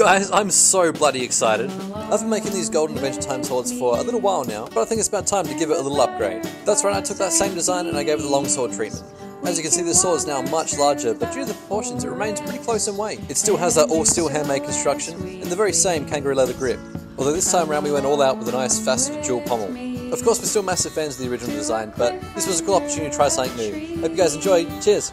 Guys, I'm so bloody excited. I've been making these Golden Adventure Time swords for a little while now, but I think it's about time to give it a little upgrade. That's right, I took that same design and I gave it the longsword treatment. As you can see, the sword is now much larger, but due to the proportions, it remains pretty close in weight. It still has that all-steel handmade construction, and the very same kangaroo leather grip, although this time around we went all out with a nice faceted dual pommel. Of course, we're still massive fans of the original design, but this was a cool opportunity to try something new. Hope you guys enjoy. Cheers!